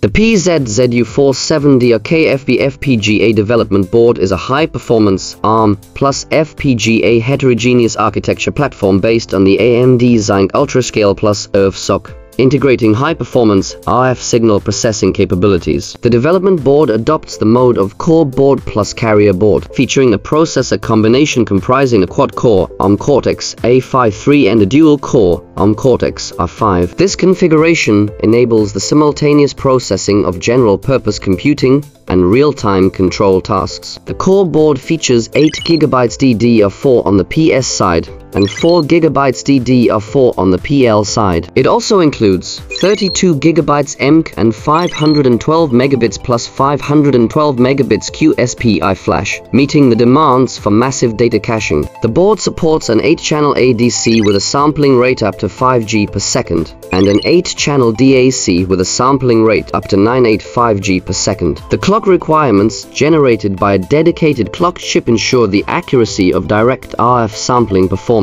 The PZ-ZU47DR-KFB FPGA development board is a high-performance ARM plus FPGA heterogeneous architecture platform based on the AMD Zynq UltraScale Plus RF SoC integrating high-performance RF signal processing capabilities. The development board adopts the mode of core board plus carrier board, featuring a processor combination comprising a quad-core ARM Cortex-A53 and a dual-core ARM Cortex-R5. This configuration enables the simultaneous processing of general-purpose computing and real-time control tasks. The core board features 8GB DDR4 on the PS side and 4GB DDR4 on the PL side. It also includes 32GB eMMC and 512 megabits plus 512 megabits QSPI flash, meeting the demands for massive data caching. The board supports an 8-channel ADC with a sampling rate up to 5G per second and an 8-channel DAC with a sampling rate up to 985G per second. The clock requirements generated by a dedicated clock chip ensure the accuracy of direct RF sampling performance.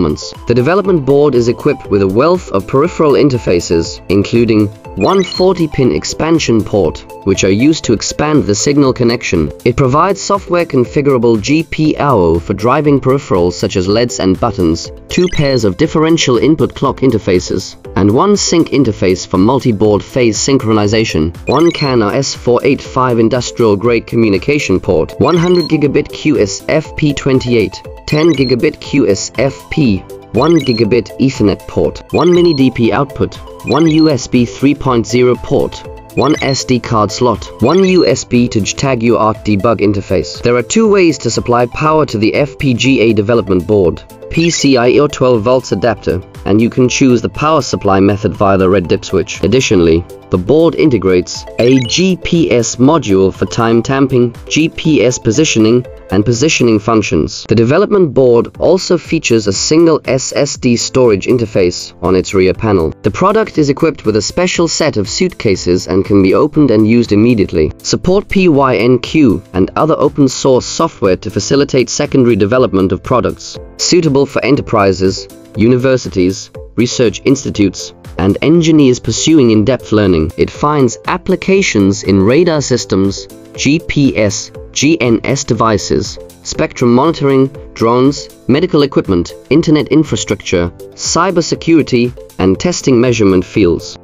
The development board is equipped with a wealth of peripheral interfaces, including one 40-pin expansion port, which are used to expand the signal connection. It provides software configurable GPIO for driving peripherals such as LEDs and buttons, two pairs of differential input clock interfaces, and one sync interface for multi-board phase synchronization, one CAN RS485 industrial-grade communication port, 100 gigabit QSFP28, 10 gigabit QSFP, 1 gigabit Ethernet port, 1 mini DP output, 1 USB 3.0 port, 1 SD card slot, 1 USB to JTAG UART debug interface. There are two ways to supply power to the FPGA development board. PCIe or 12 volts adapter, and you can choose the power supply method via the red dip switch. Additionally, the board integrates a GPS module for time tamping, GPS positioning, and positioning functions. The development board also features a single SSD storage interface on its rear panel. The product is equipped with a special set of suitcases and can be opened and used immediately. Support PYNQ and other open source software to facilitate secondary development of products, suitable for enterprises, universities, research institutes, and engineers pursuing in-depth learning. It finds applications in radar systems, GPS, GNS devices, spectrum monitoring, drones, medical equipment, internet infrastructure, cybersecurity, and testing measurement fields.